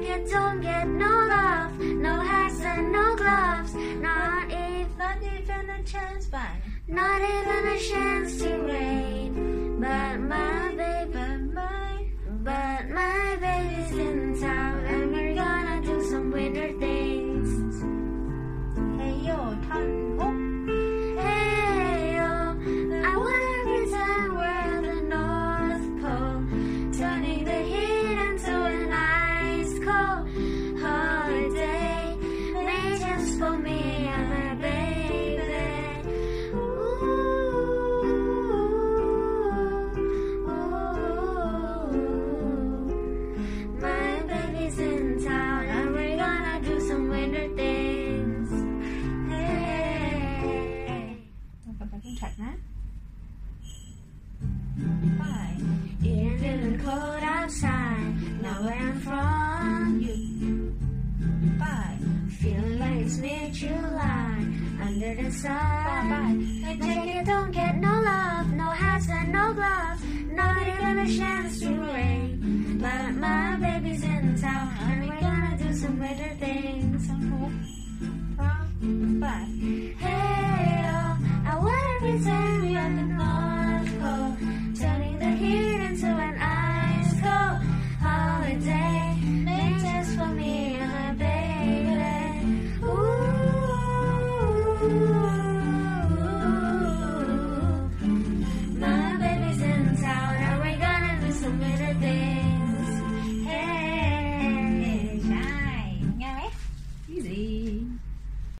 beg don't get no love, no hats and no gloves. Not, if, not even a chance, but not even a chance. that? Why? It's getting cold outside. Now where I'm from, you. Bye. Feeling like it's mid-July under the sun. Bye bye. Like you don't get no love, no hats and no gloves. Not even a chance to rain. But my baby's in. some better days.